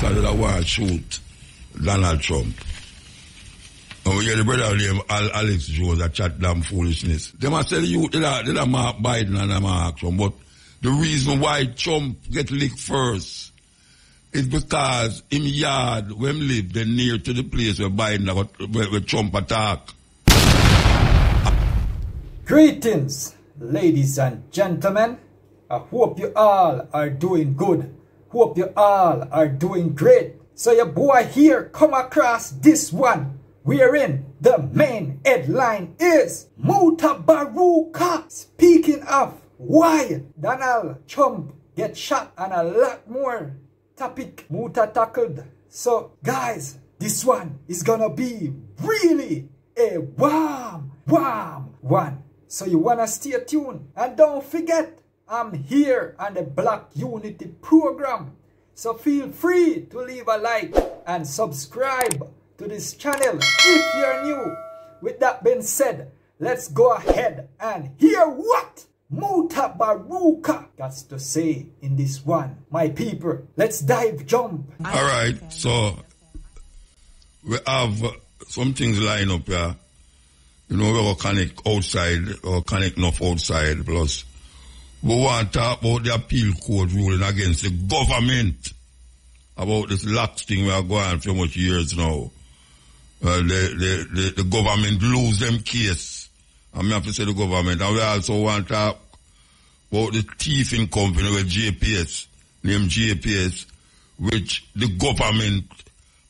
because they want to shoot Donald Trump. And we get the brother named Al- Alex Jones that chat damn foolishness. They must tell you they are, they Mark Biden and Mark Trump, but the reason why Trump get licked first is because him yard when live they near to the place where Biden where, where Trump attack. Greetings, ladies and gentlemen. I hope you all are doing good. Hope you all are doing great. So your boy here come across this one wherein the main headline is Mutabaruka. Speaking of why Donald Trump get shot and a lot more topic Muta tackled. So guys, this one is gonna be really a warm, warm one. So you wanna stay tuned and don't forget I'm here on the Black Unity program. So feel free to leave a like and subscribe to this channel if you're new. With that being said, let's go ahead and hear what Mutabaruka got to say in this one. My people, let's dive jump. All right, so we have some things lined up here. You know, we will connect outside or connect enough outside. Plus, we want to talk about the appeal court ruling against the government about this lax thing we are going for much years now. The, the, the, the government lose them case. I mean, have to say the government. And we also want to talk about the thieving company with JPS, named JPS, which the government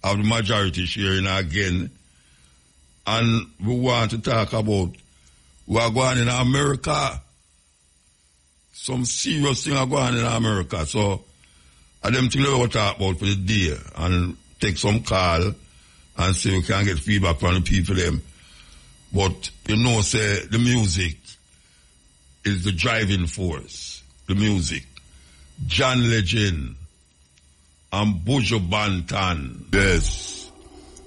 have the majority share in again. And we want to talk about we are going in America. Some serious thing are going on in America. So, I them things we talk about for the day and take some call and see if we can get feedback from the people them. But you know, say the music is the driving force. The music. John Legend and Buju Banton. Yes.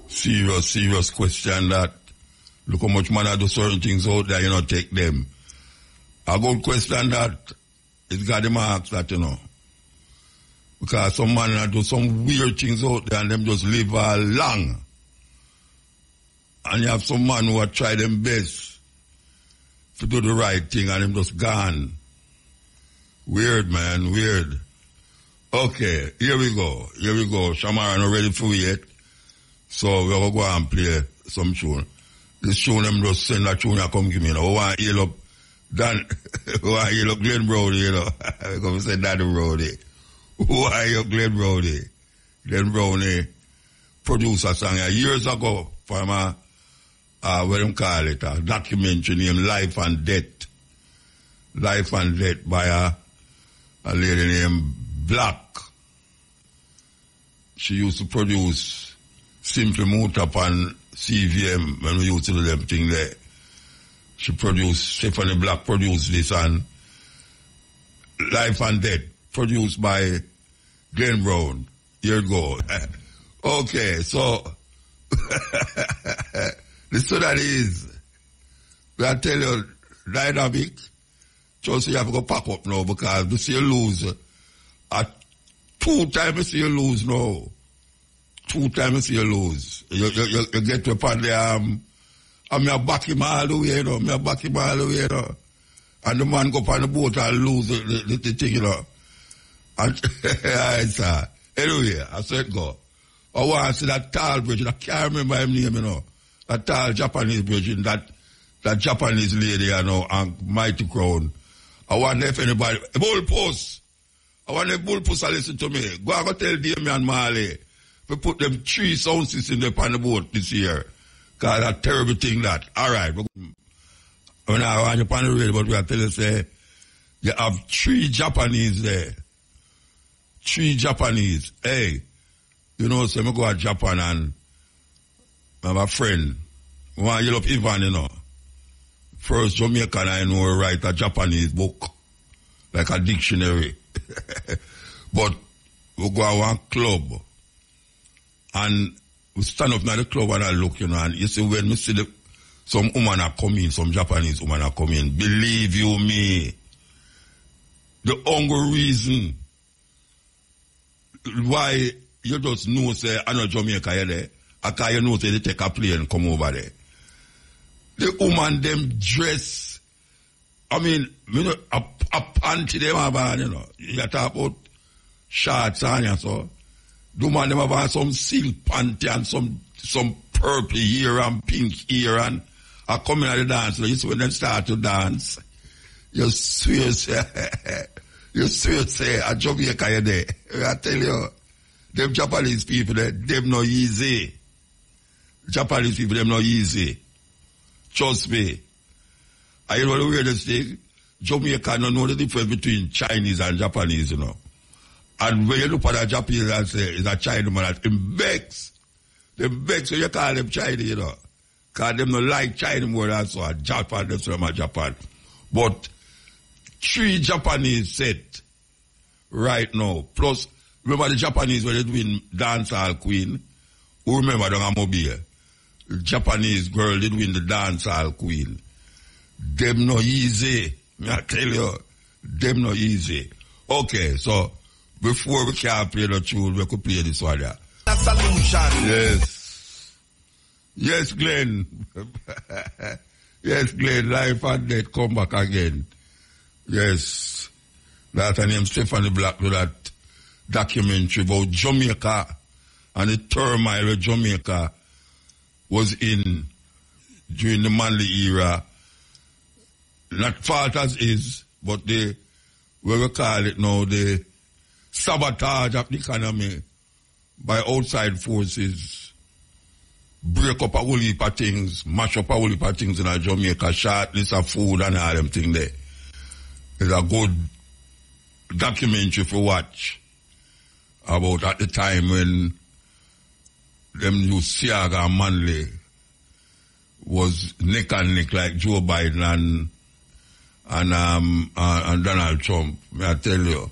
Serious, serious question that look how much man I do certain things out there, you know, take them. A good question that it's got the marks that, you know. Because some man I do some weird things out there and them just live long. And you have some man who try them best to do the right thing and them just gone. Weird, man, weird. Okay, here we go. Here we go. Shamara not ready for yet. So we're gonna go and play some tune. This tune them just send that tune and come give me know. We want to hear up Want to hear up Glenn Brody, you know. We're gonna send that Brody. Hear up Glenn Brody. Glenn Brody produced a song years ago from a uh, what them call it, a documentary named Life and Debt. Life and Debt by a, a lady named Black. She used to produce Simply Simple Mutap on CVM when we used to do them thing there. She produced, Stephanie Black produced this and Life and Debt produced by Glenn Brown. Here it go. okay, so the that is. We I tell you, dynamic. Just you have to go pack up now because this you lose. At two times you lose now. Two times you lose. You, you, you, you get up on the um and me back him all the way, you know. Me back him all the way, you know. And the man go up on the boat and lose the, the, the, thing, you know. And I sir. Anyway, I said go. I want to see that tall bridge. I can't remember him name, you know. That tall Japanese bridge, that that Japanese lady, you know, and Mighty Crown. I wonder if anybody, bull post. I wonder if bull post will listen to me. Go and go tell Damian Marley. We put them three sound systems up on the boat this year. Cause that terrible thing that. Alright. When I want you on the radio, but we are telling you, say, you have three Japanese there. Three Japanese. Hey, you know, say me go to Japan and I have a friend. One yellow Ivan, you know. First Jamaican I know write a Japanese book. Like a dictionary. but we go to one club and we stand up in the club and I look, you know, and you see when we see the, some woman are coming, some Japanese woman are coming, believe you me, the only reason why you just know say I know Jamaica you there. I can you know say they take a plane come over there. The woman them dress I mean, you know, a, a panty them have on, you know. You talk about shorts you, so. The man them have some silk panty and some some purple here and pink here and I come in at the dance. You see when they start to dance, you swear say, you swear say, a Jamaica you there. I tell you, them Japanese people, they, them no easy. Japanese people, them no easy. Trust me. I you know the weirdest thing? Jamaica don't know the difference between Chinese and Japanese, you know. And when you look at a Japanese and say, it's a Chinaman, that him vex. They vex, so you call them Chinese, you know. Cause them not like China more than so. Japan, that's from my Japan. But three Japanese set right now. Plus, remember the Japanese when they doing dancehall queen? Who remember the Mobile? Japanese girl did win the dancehall queen. Them no easy. Me I tell you, them no easy. Okay, so before we can play the tune, we could play this one there. That solution. Yes. Yes, Glenn. yes, Glenn, life and death come back again. Yes. That her name Stephanie Black do that documentary about Jamaica and the turmoil where Jamaica was in during the Manley era. Not fault as is, but the, we call it now, the sabotage of the economy by outside forces break up a whole heap of things, mash up a whole heap of things in a Jamaica, short list of food and all them thing there. It's a good documentary for watch about at the time when them new Seaga and Manley was neck and neck like Joe Biden and and um uh, and Donald Trump. May I tell you?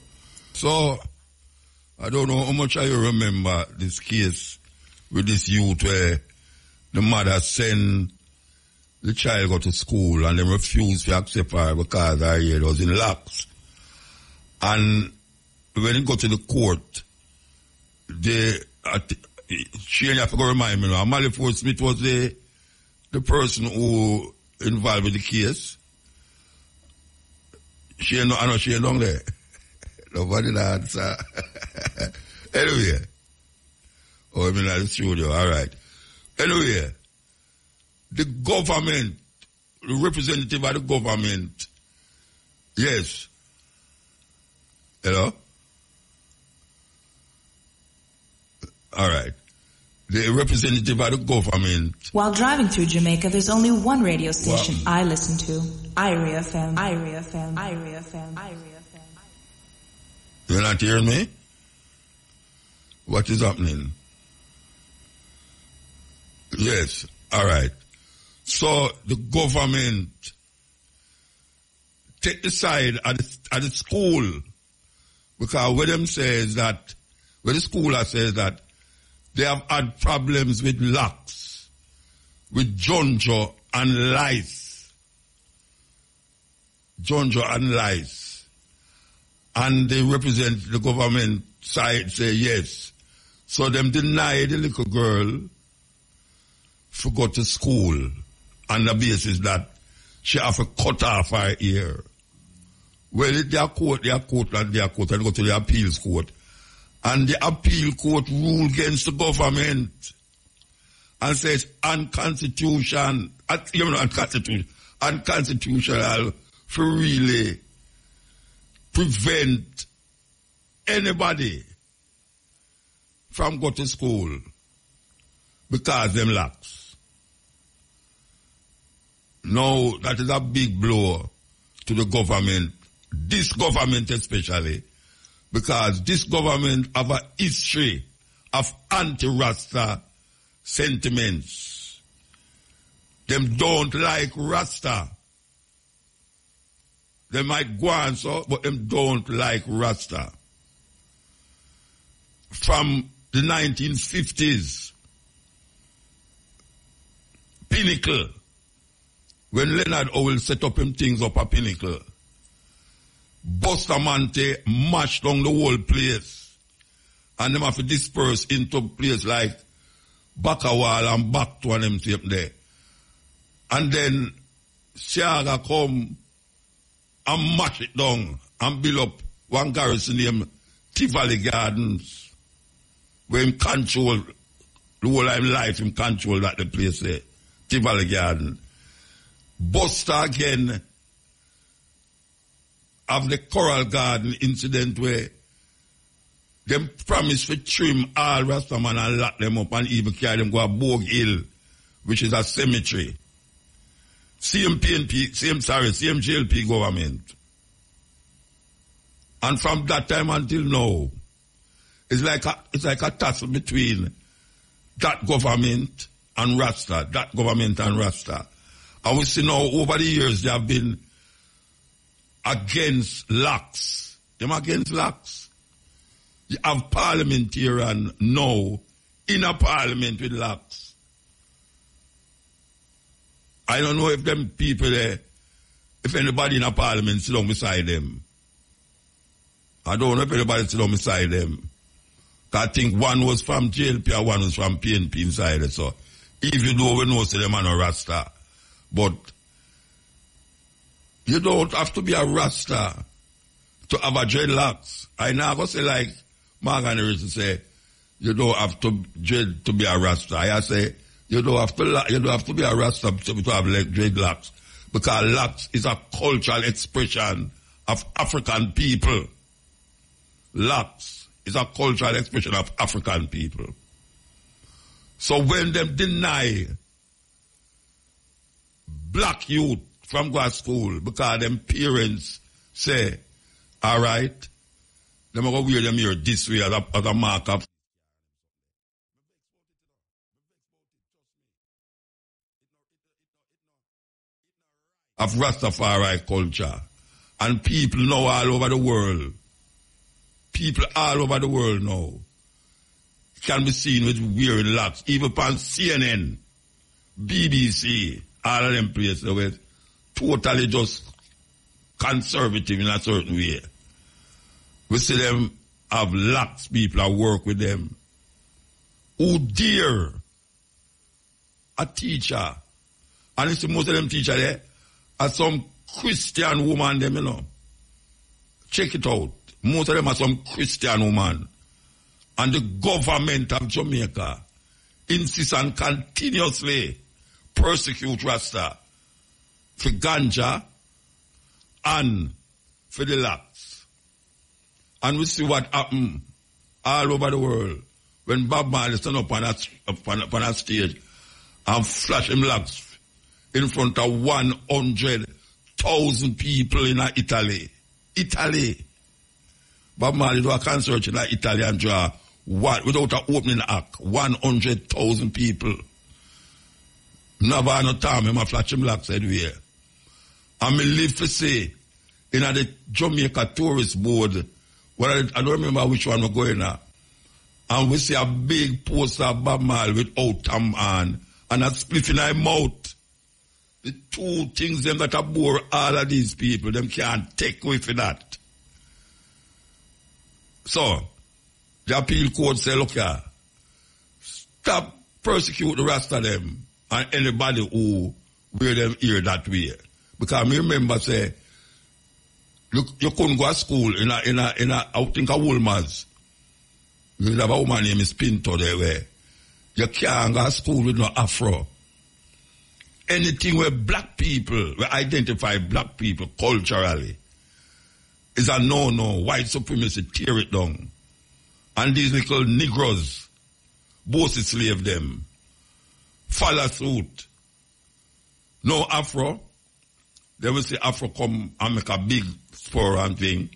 So I don't know how much I remember this case with this youth where the mother sent the child go to school and they refused to accept her because her head was in locks. And when he got to the court, they, uh, she have to go remind me now, Molly Ford Smith was the, the person who involved with the case. She no- I know she ain't down there. Nobody that answer. anyway. Oh, I'm in the studio, alright. Anyway, the government, the representative of the government, yes. Hello? Alright. The representative of the government While driving through Jamaica, there's only one radio station I listen to. Irie FM. Irie FM. Irie FM. Irie FM. You're not hearing me? What is happening? Yes, all right. So the government take the side at the, at the school because what them says that, where the schooler says that they have had problems with locks, with jonjo and lice. Jonjo and lice and they represent the government side say yes. So them deny the little girl to go to school on the basis that she have to cut off her ear. Well, it- their court, their court and their court and go to the appeals court. And the appeal court rule against the government and says unconstitutional, you know, unconstitutional, unconstitutional for really prevent anybody from go to school because them lacks. No, that is a big blow to the government, this government especially, because this government have a history of anti-Rasta sentiments. Them don't like Rasta. They might go on so, but them don't like Rasta. From the 1950s, Pinnacle, when Leonard Howell set up him things up a Pinnacle, Bustamante mashed down the whole place. And them have to disperse into place like Back-o-Wall and back to them there. And then Seaga come and mash it down and build up one garrison named Tivoli Gardens, where him control the whole of life, him control that the place there, Tivoli Garden. Buster again of the Coral Garden incident where them promise to trim all Rastaman and lock them up and even carry them go to Bogue Hill, which is a cemetery. Same PNP, same, sorry, same government. And from that time until now, it's like a, it's like a tussle between that government and Rasta, that government and Rasta. And we see now over the years they have been against locks. Them against locks. You have parliamentarian now in a parliament with locks. I don't know if them people there, if anybody in a parliament sit down beside them. I don't know if anybody sit down beside them. I think one was from JLP and one was from PNP inside it. So even though we know say them are Rasta, but you don't have to be a Rasta to have a dreadlocks. I never say like Morgan Heritage say, you don't have to dread to be a Rasta. I say, you don't have to, you don't have to be a Rasta to, to have like dreadlocks. Because locks is a cultural expression of African people. Locks is a cultural expression of African people. So when them deny black youth from to school because them parents say, all right, them go wear them here this way as a, as a mark of of Rastafari culture. And people now all over the world, people all over the world now can be seen with wearing locks, even on CNN, BBC, all of them places were totally just conservative in a certain way. We see them have locks people that work with them who dare a teacher. And see most of them teacher there are some Christian woman them, you know. Check it out. Most of them are some Christian woman. And the government of Jamaica insists on continuously persecute Rasta for ganja and for the locks. And we see what happened all over the world when Bob Marley stand up on a, up on, up on a stage and flash him locks in front of 100,000 people in Italy. Italy. Bob Marley do a concert in Italy and draw one, without an opening act, 100,000 people. Never no time, I'm a flash him locks anywhere. And me live to say, in the Jamaica Tourist Board, well, I, don't remember which one we're going at. And we see a big poster of Bob Marley with out Tom on and a split in my mouth. The two things them that are bore all of these people, them can't take away for that. So, the appeal court say, look here, stop persecute the rest of them and anybody who wear them ear that way. Because me remember say, look, you couldn't go to school in a, in a, in a, I think a Wolmer's. You have a woman named is Pinto there where you can't go to school with no afro. Anything where black people, where identify black people culturally, is a no-no. White supremacy, tear it down. And these little Negroes, both slave them, follow suit. No Afro. They will say Afro come and make a big spur and thing.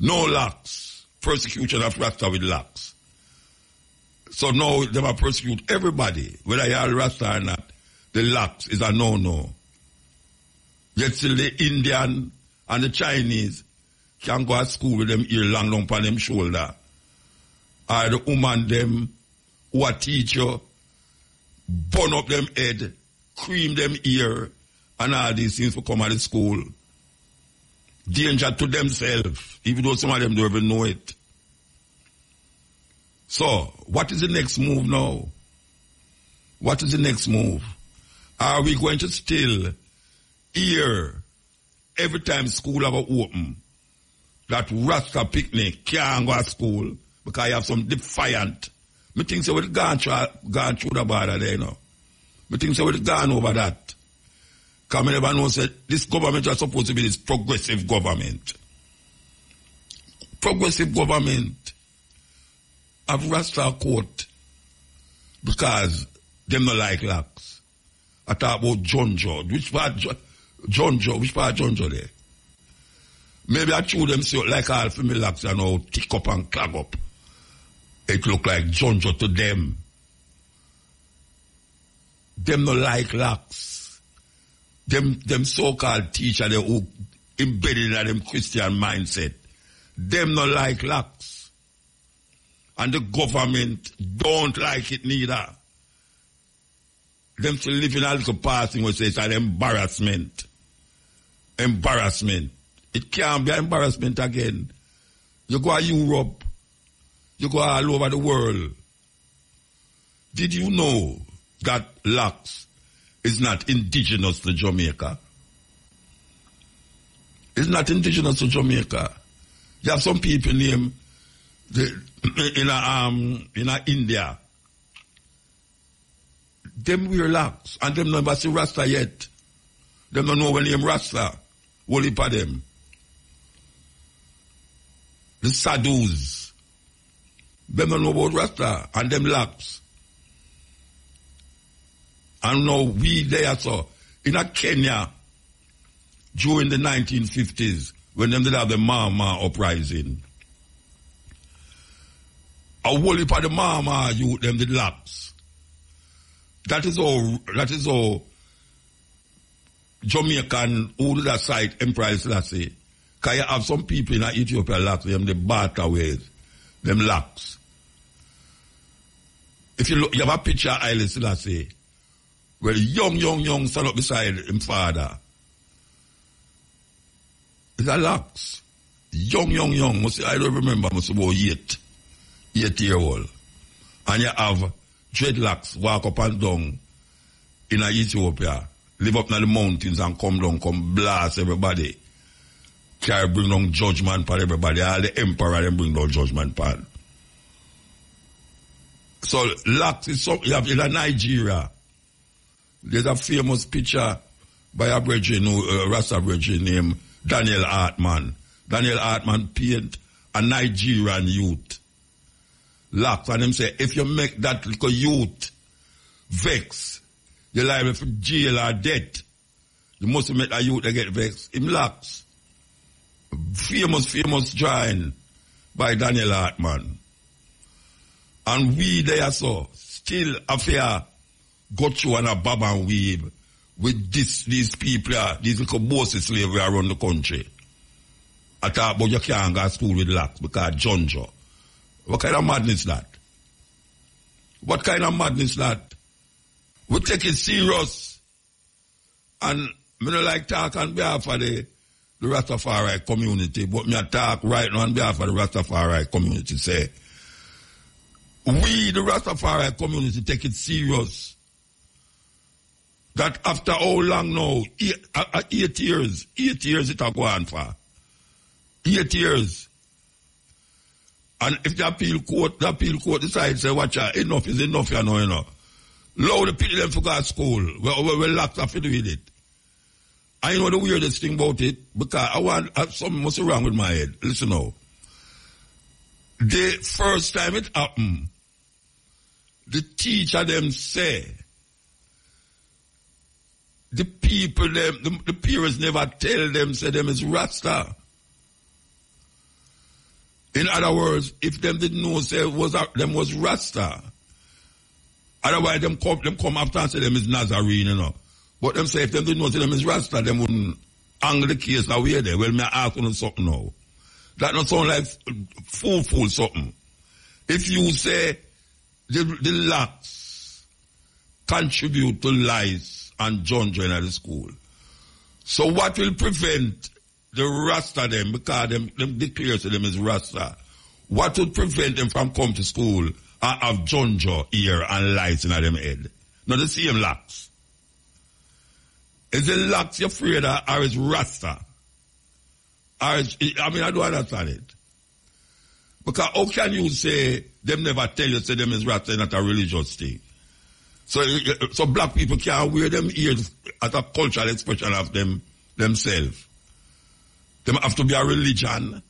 No locks. Persecution of Rasta with locks. So now they will persecute everybody, whether you are Rasta or not. The locks is a no-no. Yet still the Indian and the Chinese can go to school with them ear long on them shoulder. Or the woman them who a teach you, burn up them head, cream them ear, and all these things will come out of school. Danger to themselves, even though some of them don't even know it. So, what is the next move now? What is the next move? Are we going to still hear every time school have open that Rasta picnic can't go to school because you have some defiant. Me think so we've gone through, gone through the border there, you know. Me think so we've gone over that. Because never know say this government is supposed to be this progressive government. Progressive government of Rasta court because them not like locks. I talk about John George. Which part Jo- John George? Which part John George there? Maybe I chew them so like all locks and all tick up and clog up. It look like John George to them. Them not like locks. Them them so-called teacher they who embedded in them Christian mindset. Them not like locks. And the government don't like it neither them live in a little passing say it's an embarrassment. Embarrassment. It can't be an embarrassment again. You go to Europe, you go all over the world. Did you know that lax is not indigenous to Jamaica? It's not indigenous to Jamaica. You have some people named in a, um in a India them locks and them never see Rasta yet. Them don't know when name Rasta. Holy for them. The sadhus. Them don't know about Rasta and them locks. And now we there so in a Kenya during the 1950s when them did have the Mau Mau uprising. A whole heap of the Mau Mau youth them did locks. That is all. That is all. Jamaican who that side Emperor Selassie. Can you have some people in Ethiopia lack them the barter ways, them locks. If you look, you have a picture of Haile Selassie, where the young, young, young stand up beside him father. It's a locks. Young, young, young. I don't remember, must about eight. Eight year old. And you have dreadlocks walk up and down in Ethiopia, live up in the mountains and come down, come blast everybody. Carry bring down judgment for everybody. All the emperor then bring down judgment pan. So locks is some you have in Nigeria. There's a famous picture by a brethren, uh, Rasta brethren named Daniel Hartman. Daniel Hartman paint a Nigerian youth locks and him say, if you make that little youth vex, you're liable for jail or death. You must make that youth that get vexed. Him locks. Famous, famous drawing by Daniel Hartman. And we there so, still affair go through on a bob and weave with this, these people, uh, these little bossy slavery around the country. I thought, but you can't go to school with locks because John Joe. What kind of madness that? What kind of madness that? We take it serious. And me not like talk on behalf of the, the Rastafari community, but me talk right now on behalf of the Rastafari community say, we, the Rastafari community, take it serious. That after how long now? Eight, uh, uh, eight years. Eight years it a go on for. Eight years. And if the appeal court, the appeal court decides, say, watch out, enough is enough, you know, you know. Allow the people them to go school. We, we, we locked to with it. I know the weirdest thing about it, because I want, uh, something must be wrong with my head. Listen now. The first time it happened, the teacher them say, the people them, the, the parents never tell them, say them is Rasta. In other words, if them didn't know say was a, them was Rasta, otherwise them come them come after and say them is Nazarene, you know. But them say if them didn't know say them is Rasta, them wouldn't angle the case away there. Well, me ask you something now. That not sound like fool fool something. If you say the the locks contribute to lies and John join at the school. So what will prevent the Rasta them because them, them declare to them is Rasta. What would prevent them from come to school and have junjo ear and lights in them head? Not the same locks. Is the locks you're afraid of or is Rasta? Or is, I mean, I don't understand it. Because how can you say them never tell you say them is Rasta not a religious thing? So, so black people can't wear them ears as a cultural expression of them themselves. Them have to be a religion.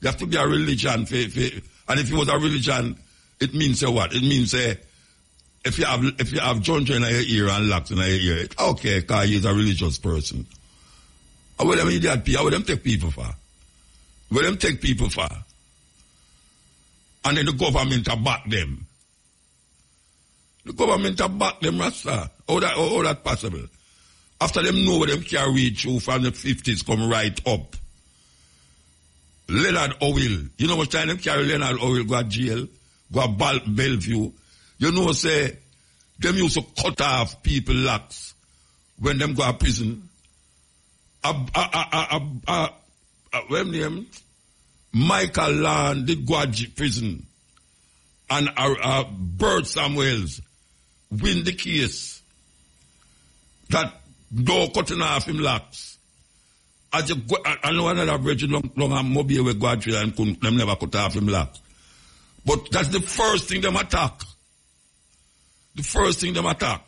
They have to be a religion. For, for, and if it was a religion, it means uh, what? It means uh, if you have if you have John in your ear and locks in your ear, okay, because he's a religious person. How will them idiot people? How will them take people for? Will them take people for? And then the government back them. The government back them, Rasta. How that, how, how that possible? After them know them can reach through from the 50s come right up. Leonard Howell. You know what time them carry Leonard Howell go to jail? Go to Bellevue. You know say, them used to cut off people locks when them go to prison. A, a, a, a, a, a, what name? Michael Land did go to prison. And uh, uh, Bert Samuels win the case. That door cutting off him locks. As you go, I, I know another bridge long, long and mobile we go through and couldn't, them never cut off him locks. But that's the first thing them attack. The first thing them attack.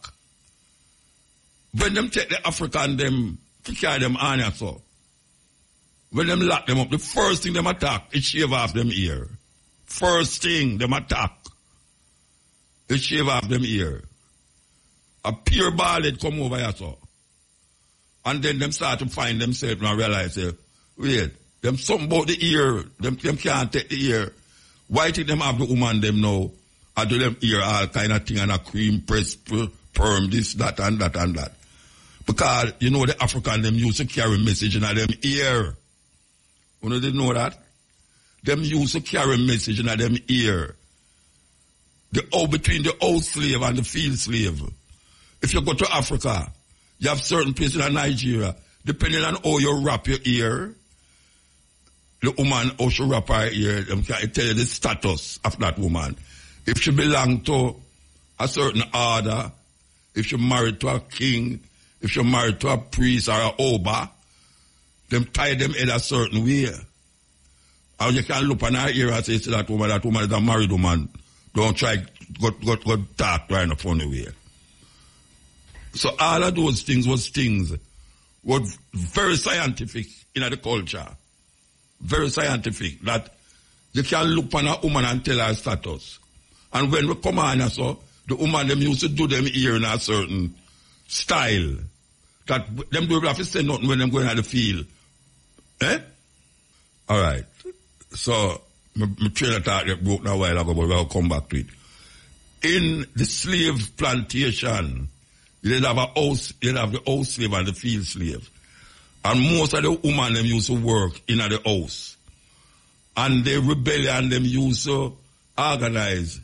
When them take the African them carry them on so. When them lock them up, the first thing them attack is shave off them ear. First thing them attack is shave off them ear. A pure ballad come over here so. And then them start to find themselves and realize, uh, wait, them something about the ear, them, them can't take the ear. Why think them have the woman them now? I do them ear all kind of thing and a cream press, perm, this, that, and that, and that. Because, you know, the African them used to carry message in them ear. You know, didn't know that? Them used to carry message in them ear. The oh, between the old slave and the field slave. If you go to Africa, you have certain places in Nigeria, depending on how you wrap your ear, the woman how she wrap her ear, them can tell you the status of that woman. If she belong to a certain order, if she married to a king, if she married to a priest or a oba, them tie them in a certain way. And you can look on her ear and say that woman, that woman is a married woman. Don't try go, go, go talk right in a funny way. So all of those things was things was very scientific in the culture. Very scientific that you can look on a woman and tell her status. And when we come on so the woman them used to do them here in a certain style. That them do have to say nothing when them going out the field. Eh? Alright. So my, my train of thought broke now a while ago, but I'll come back to it. In the slave plantation, you did have a house, you did have the house slave and the field slave. And most of the women them used to work in the house. And the rebellion them used to organize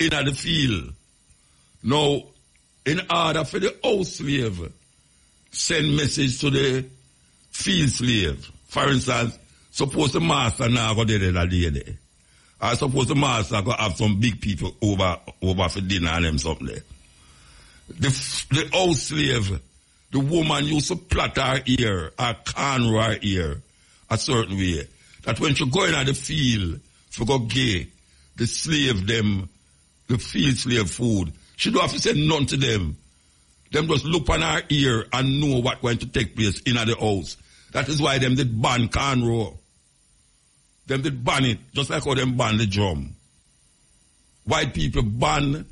in the field. Now, in order for the house slave send message to the field slave, for instance, suppose the master now go there that day there. I suppose the master go have some big people over over for dinner and them something there. The, the house slave, the woman used to plait her ear, or cornrow her ear a certain way. That when she go in at the field for go gay, the slave them, the field slave food, she don't have to say none to them. Them just look on her ear and know what going to take place in the house. That is why them did ban cornrow. Them did ban it, just like how them ban the drum. White people ban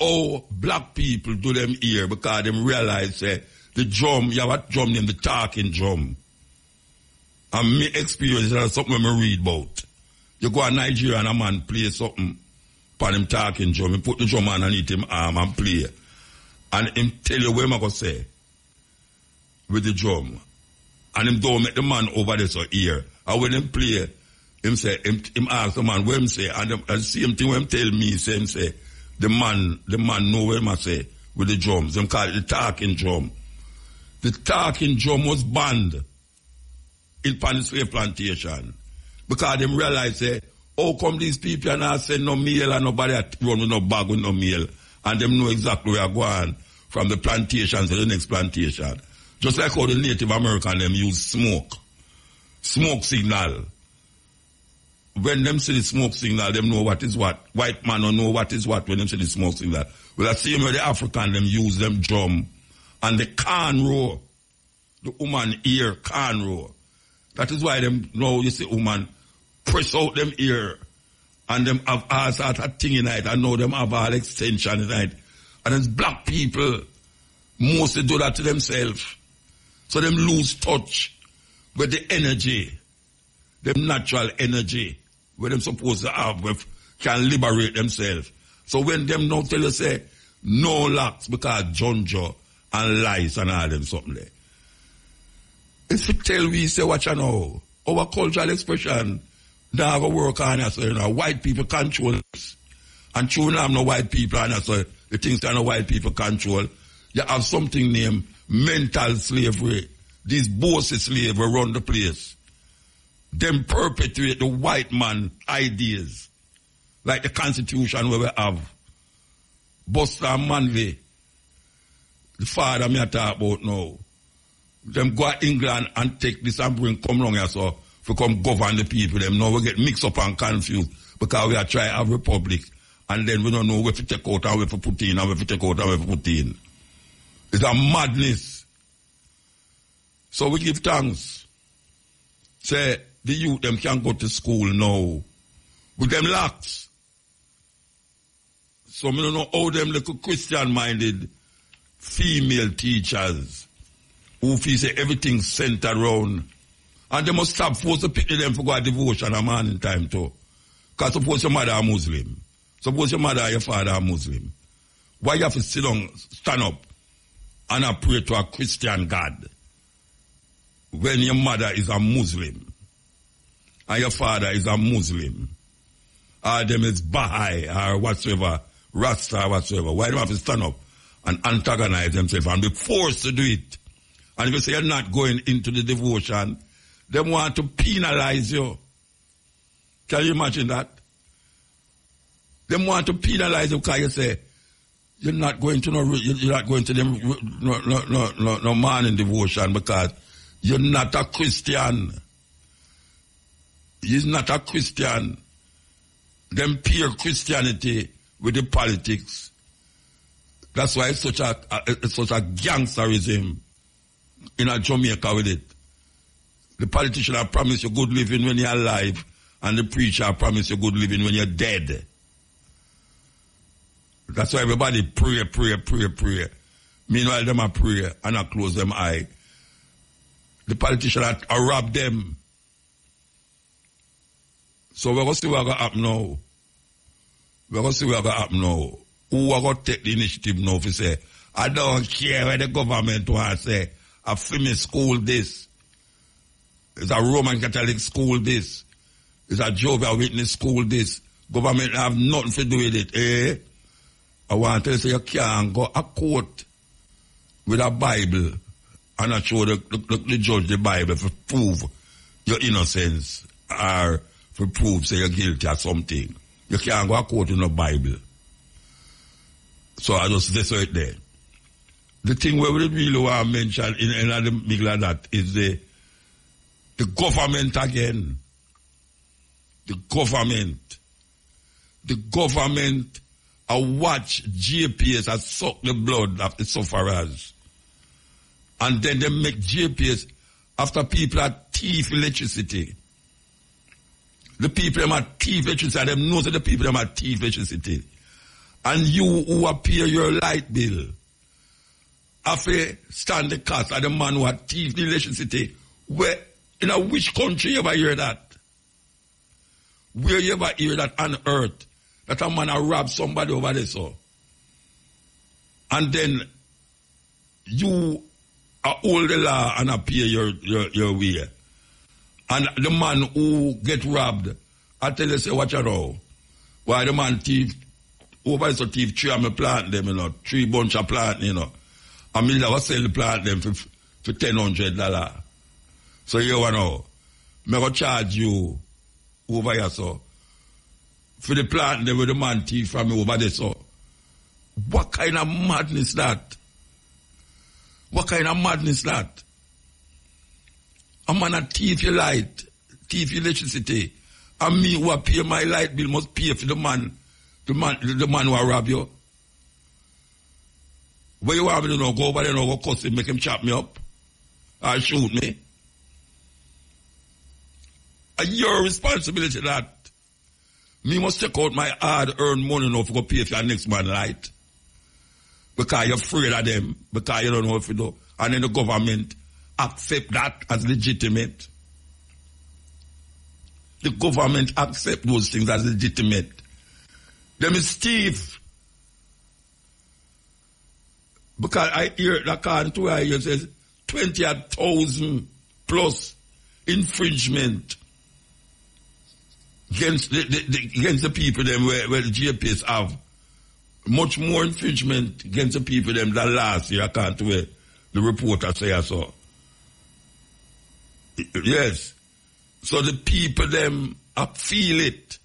how black people do them here because them realize uh, the drum, you have a drum named the talking drum. And me experience that's something I read about. You go to Nigeria and a man play something upon him talking drum, he put the drum underneath him arm and play. And him tell you what I'm going to say with the drum. And him don't make the man over there so ear. And when him play, him say, him, him ask the man what him say, and the and same thing when him tell me, say, him say, the man, the man know him a say with the drums. Them call it the talking drum. The talking drum was banned in Pan slave plantation. Because them realize, say, how come these people are not send no mail and nobody run with no bag with no mail? And them know exactly where I go going from the plantation to the next plantation. Just like how the Native American them use smoke. Smoke signal. When them see the smoke signal, them know what is what. White man don't know what is what when them see the smoke signal. Well, the same way the African them use them drum and the cornrow. The woman ear cornrow. That is why them know you see woman press out them ear and them have all sort of thing in it. I know them have all extension in it. And it's black people mostly do that to themselves. So them lose touch with the energy, them natural energy, where them supposed to have, with, can liberate themselves. So when them now tell you say, no locks because Jonjo and lies and all them something there. If you tell we say what you know, our cultural expression, now go work on us, you know, white people control us. And I'm no white people and so the things that no white people control. You have something named mental slavery. These bosses slaves run the place. Them perpetuate the white man ideas. Like the constitution where we have. Buster Manley, the father me I talk about now. Them go to England and take this and bring come along here so to come govern the people. Them now we get mixed up and confused because we are trying to have republic and then we don't know where to take out and where to put in and where to take out and where to put in. It's a madness. So we give thanks. Say the youth them can't go to school now with them locks. So me don't know how them little Christian minded female teachers who feel say everything centered around and they must stop force to pick them for go devotion a man in time too. Cause suppose your mother a Muslim. Suppose your mother or your father a Muslim. Why you have to sit down, stand up and I pray to a Christian God when your mother is a Muslim and your father is a Muslim or them is Baha'i or whatsoever, Rasta or whatsoever. Why do you have to stand up and antagonize themselves and be forced to do it? And if you say you're not going into the devotion, they want to penalize you. Can you imagine that? They want to penalize you because you say, you're not going to no, you're not going to them no, no, no, no, no morning devotion because you're not a Christian. He's not a Christian. Them peer Christianity with the politics. That's why it's such a, a it's such a gangsterism in a Jamaica with it. The politician I promise you good living when you're alive, and the preacher I promise you good living when you're dead. That's why everybody pray, pray, pray, pray. Meanwhile, them a pray and I close them eye. The politician I rob them. So we're going to see what going to happen now. We're going to see what going to happen now. Who are going to take the initiative now to say, I don't care where the government wants to say, a famous school this. It's a Roman Catholic school this. It's a Jehovah Witness school this. Government have nothing to do with it, eh? I want to say you can't go a court with a Bible and I show the, the, the judge the Bible to prove your innocence or to prove say you're guilty or something. You can't go in a Bible. So I just this right there. The thing where we really want to mention in, the middle of that is the the government again. The government. The government I watch JPS has suck the blood of the sufferers. And then they make JPS after people are thief electricity. The people them are thief electricity, them know that the people them are thief electricity. And you who appear your light bill, to stand the cost of the man who had thief the electricity. Where, in a which country you ever hear that? Where you ever hear that on earth? that a man a rob somebody over there so. And then you are hold the law and appear your, your, your way. And the man who get robbed, I tell you say watch out now. Why the man thief over so thief three of me plant them, you know, three bunch of plant, you know. I mean I was sell the plant them for for ten hundred dollar. So you know, me go charge you over here, so. For the plant, they were the man thief from me over there, so. What kind of madness that? What kind of madness that? A man a your light, thief your electricity. And me who a pay my light bill must pay for the man, the man, the man who a rob you. Where you want me to know? Go over there and go cuss him, make him chop me up. Or shoot me. And your responsibility that me must take out my hard earned money now to go pay for your next man light. Because you're afraid of them, because you don't know if you do. And then the government accept that as legitimate. The government accept those things as legitimate. Them is. Because I hear the according to I hear says 20,000 plus infringement against the, the, the, against the people them where, where the JPS have much more infringement against the people them than last year according to the reporter say I saw. Yes. So the people them I feel it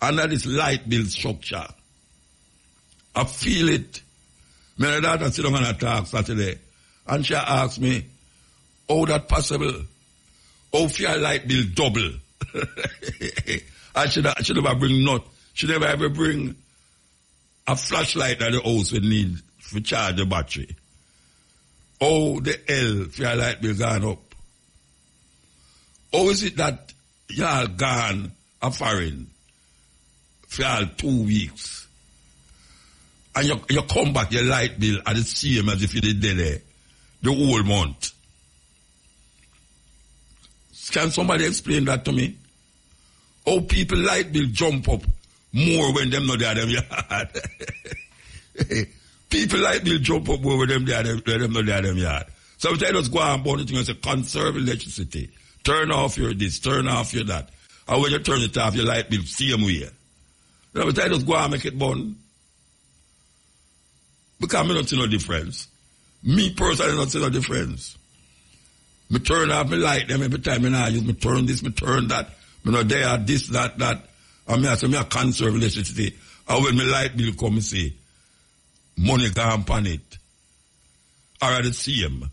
under this light bill structure. I feel it. My daughter sit down and talk Saturday. And she asked me, how that possible? How your light bill double? I should I should never bring not. She never ever bring a flashlight at the house need to charge the battery. Oh, the hell for light bill gone up? How is it that y'all gone a foreign for all two weeks? And you, you come back, your light bill are the same as if you did there the whole month. Can somebody explain that to me? How people light bill jump up more when them not there them yard. people light bill jump up more when them there them, them not there them yard. Sometimes just go and burn it and say conserve electricity. Turn off your this, turn off your that. And when you turn it off, your light bill same way. Sometimes just go and make it burn. Because I don't see no difference. Me personally don't see no difference. Me turn off my light them every time and I use me turn this, me turn that. Me know there this, that, that. And me I say me a conserve electricity. And when my light bill come and say, money gone on it. Are the same.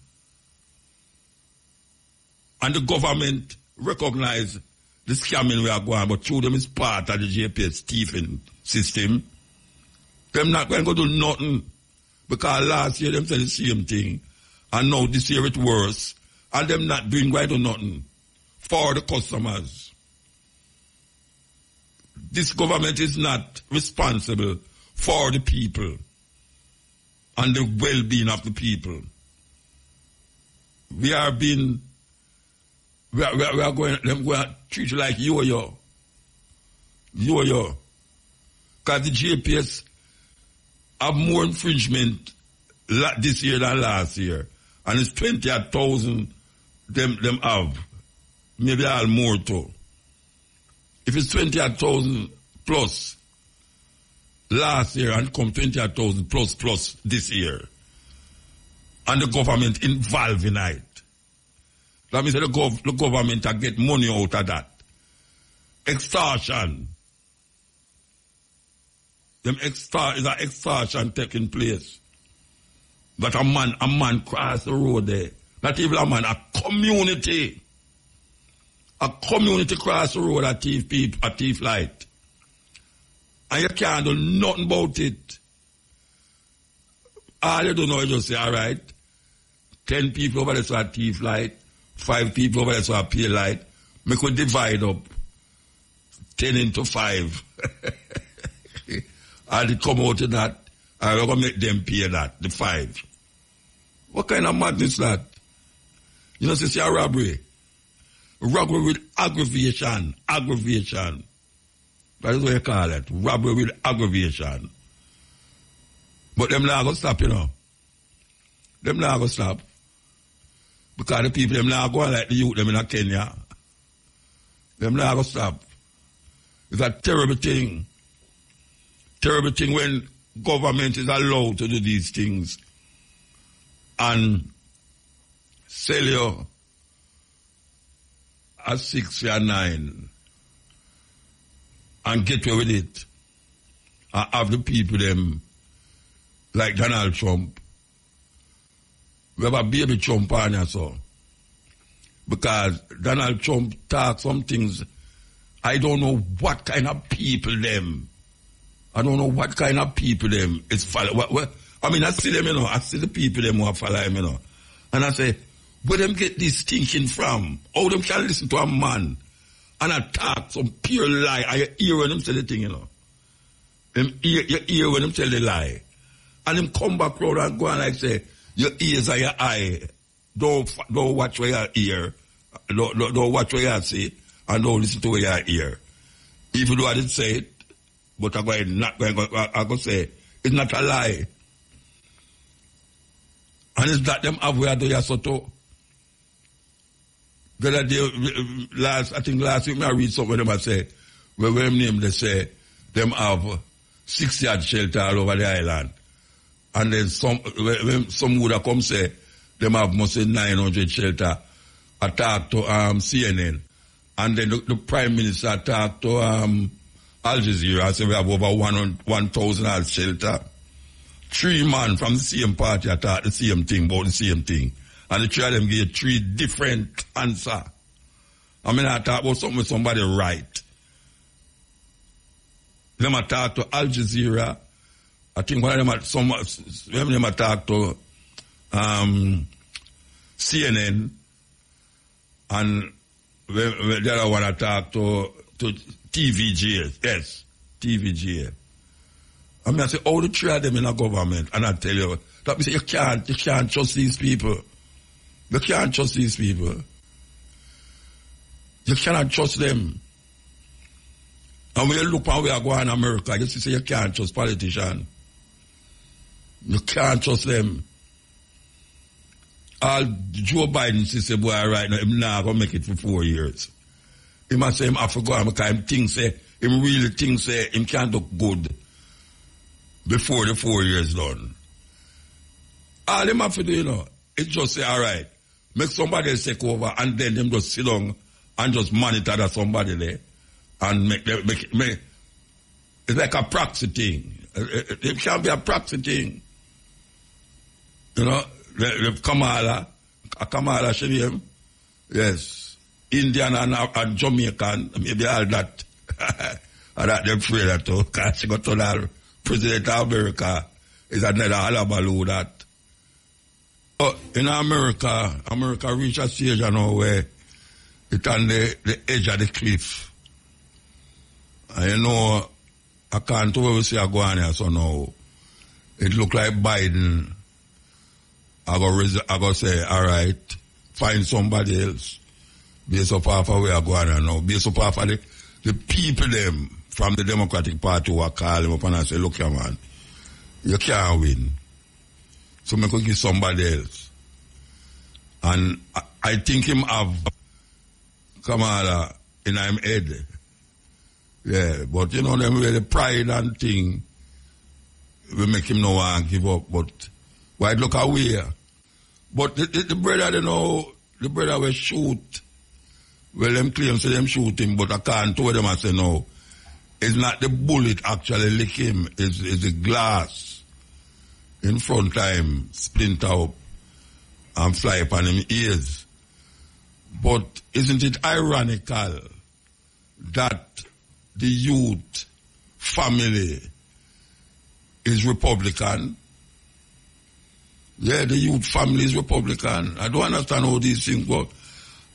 And the government recognize the scamming we are going, but through them is part of the JPS thieving system. Them not going to do nothing because last year them said the same thing. And now this year it's worse. And them not doing quite or nothing for the customers. This government is not responsible for the people and the well-being of the people. We are being, we are, we are, we are going, them going to treat you like yo-yo. Yo-yo. Because the JPS have more infringement this year than last year. And it's 20,000 them, them have. Maybe all more too. If it's 20,000 plus last year and come 20,000 plus plus this year, and the government involved in it, that means the, gov- the government to get money out of that. Extortion. Them extor- is an extortion taking place. That a man, a man cross the road there. Not even a man, a community. A community cross the road at thief people, a thief light. And you can't do nothing about it. All you do know is just say, all right, ten people over there so a thief light, five people over there so a pay light. Make we divide up ten into five. and it come out to that, we're gonna make them pay that, the five. What kind of madness that? You know, it's a robbery. Robbery with aggravation. Aggravation. That is what you call it. Robbery with aggravation. But them not gonna stop, you know. Them not gonna stop. Because the people, them not going like the youth them in Kenya. Them not gonna stop. It's a terrible thing. Terrible thing when government is allowed to do these things and sell you a six or nine and get away with it. And have the people them like Donald Trump. We have baby Trump so. Because Donald Trump talk some things. I don't know what kind of people them. I don't know what kind of people them is follow. What, what, I mean, I see them, you know. I see the people them who are follow him, you know. And I say, where them get this thinking from? How them can listen to a man and attack some pure lie? I hear when them say the thing, you know. Them ear, you hear when them tell the lie. And them come back round and go and like say, your ears are your eye. Don't, don't watch where you hear. Don't, don't, don't watch where you see. And don't listen to where you hear. Even though I didn't say it, but I'm going not going going to say, it's not a lie. And it's that them have where do you so to. The last, I think last week, I read something them I say, where them name they say, them have six yard shelter all over the island. And then some, when some would have come say, them have must say 900 shelter, attack to um, CNN. And then the, the prime minister attacked to um, Al Jazeera said we have over 1,000 1, shelter. Three men from the same party attacked the same thing about the same thing. And the three of them gave three different answer. I mean, I talk about something somebody right. Them attack to Al Jazeera. I think one of them, some, of them attack to um, CNN. And the other one attack to, to TVG. Yes, TVGS. I mean, I say, all the three of them in a government. And I tell you, that means you can't, you can't trust these people. You can't trust these people. You cannot trust them. And when you look how we are going in America, you see you can't trust politicians. You can't trust them. All Joe Biden say, boy, right now, him not gonna make it for four years. He must say him have to go because him say, him really think say, him can't look good before the four years done. All him have to do, you know, is just say, all right, make somebody else take over and then them just sit down and just monitor that somebody there and make them, make, make, it's like a proxy thing. It, it can't be a proxy thing. You know, the, the Kamala, Kamala Shavim, yes, Indian and, and Jamaican, maybe all that. and that them afraid that too, because she got to that President of America is another alabaloo that. But in America, America reach a stage you know where it's on the, the edge of the cliff. And you know, I can't we see a go on here, so now, it look like Biden I go, res- I say, all right, find somebody else. Based up off of where I go on now. Based up off of the, the people them from the Democratic Party who are calling up and I say, look here man, you can't win. So me could give somebody else. And I, I think him have Kamala in him head. Yeah, but you know them with the pride and thing we make him no one give up, but why look away? But the, the, the brother, you know, the brother will shoot. Well, them claim say them shoot him, but I can't tell them I say no. It's not the bullet actually lick him, it's, it's the glass in front of him splinter up and fly upon him ears. But isn't it ironical that the youth family is Republican yeah, the youth family is Republican. I don't understand how these things work.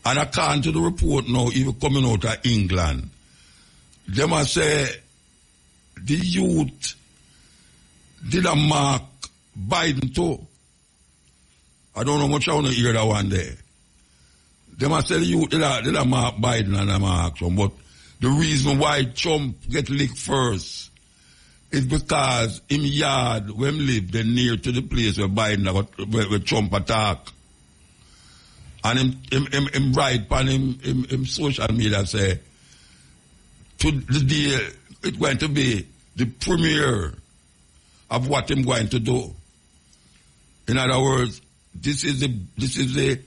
And according to the report now, even coming out of England, they must say the youth did a mark Biden too. I don't know much I want to hear that one there. They must say the youth did a, did a mark Biden and a mark Trump, but the reason why Trump get licked first is because him yard, when him live, they near to the place where Biden, got, where, where Trump attack. And him, him, him, him write on him, him, him social media say, to the day, it's going to be the premiere of what him going to do. In other words, this is the, this is the,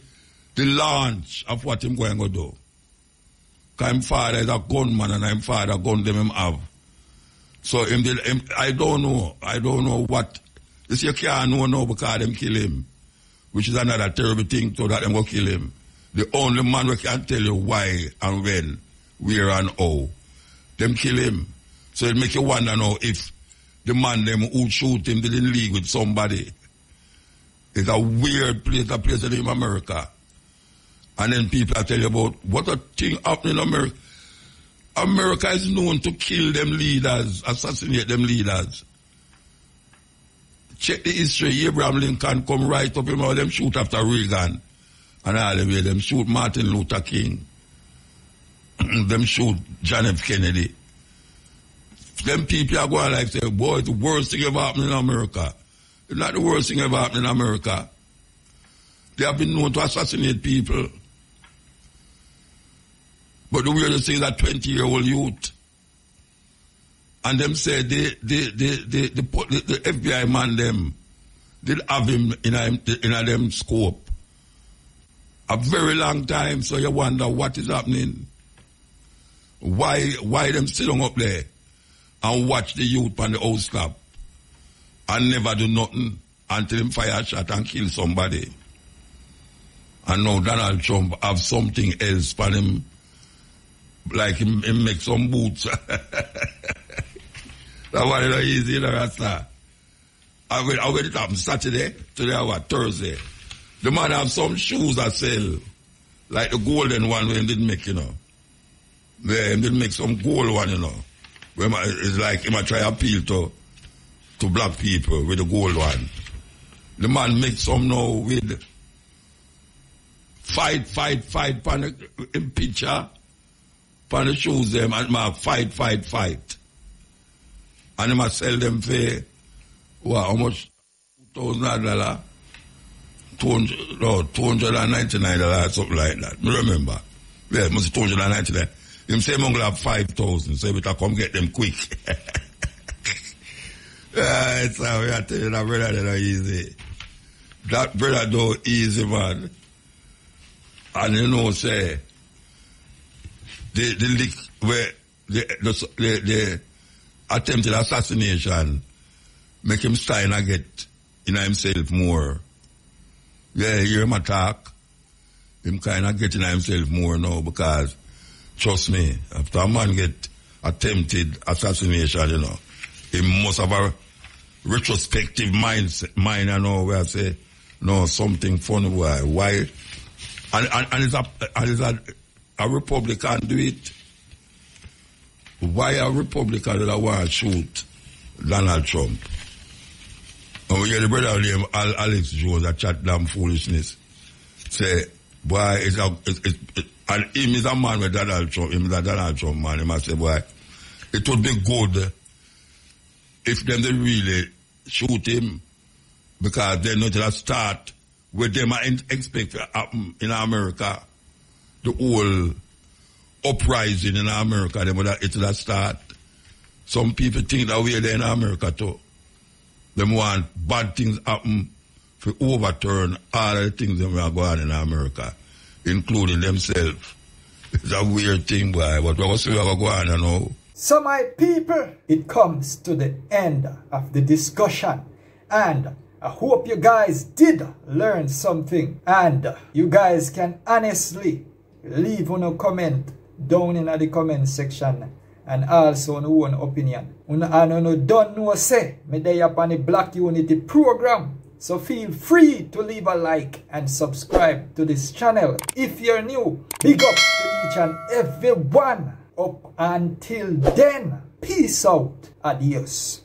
the launch of what him going to do. Cause him father is a gunman and him father gun them him have. So him, him, I don't know. I don't know what. This you can't know now because them kill him. Which is another terrible thing to that them go kill him. The only man who can tell you why and when, where and how. Them kill him. So it make you wonder now if the man them who shoot him didn't league with somebody. It's a weird place, a place in America. And then people are tell you about what a thing happening in America. America is known to kill them leaders, assassinate them leaders. Check the history. Abraham Lincoln come right up him all them shoot after Reagan. And all the way them shoot Martin Luther King. them shoot John F. Kennedy. Them people are going like say, boy, it's the worst thing ever happened in America. It's not the worst thing ever happened in America. They have been known to assassinate people. But the weirdest thing is that 20 year old youth. And them say the the the the, FBI man them did have him in a, in a them scope. A very long time, so you wonder what is happening. Why why them sitting up there and watch the youth on the house club and never do nothing until him fire shot and kill somebody. And now Donald Trump have something else for him like him, him make some boots. that one is easy, you know. I went, I went it up Saturday, today what, Thursday. The man have some shoes I sell, like the golden one when didn't make, you know. Yeah, him didn't make some gold one, you know. Where my, it's like him I try appeal to, to black people with the gold one. The man make some now with fight, fight, fight, pan in picture pan the shoes them and mark fight, fight, fight. And they must sell them for what, how much? Thousand dollar? Two hundred no, two hundred and ninety nine dollars, something like that. Me remember. Yeah, must be two hundred and ninety nine. Him say Mongle have five thousand, so better come get them quick. yeah, it's how we are telling that brother that easy. That brother do easy man. And you know say the the lick where the the, the, the attempted assassination make him start to get in himself more. Yeah, hear him attack. Him kind of getting in himself more now because trust me, after a man get attempted assassination, you know, he must have a retrospective mind, mind you know, where I say, no, something funny, why, why, and, and, and it's a, and it's a, a Republican do it. Why a Republican that want to shoot Donald Trump? And we hear the brother named Al Alex Jones that chat damn foolishness. Say, boy, it's a, it's, it's, it, and him is a man with Donald Trump, him is a Donald Trump man, he must say, boy, it would be good if them they really shoot him because they know to start with them I expect to happen in America. The whole uprising in America, them would it will start. Some people think that we're there in America too. Them want bad things happen to overturn all the things that are going on in America, including themselves. It's a weird thing, boy, but we're going to go on, you know. So my people, it comes to the end of the discussion. And I hope you guys did learn something. And you guys can honestly leave on a comment down in the comment section. And also on own opinion. And you don't know say, me day up on the Black Unity program. So feel free to leave a like and subscribe to this channel. If you're new, big up to each and every one. Up until then, peace out. Adios.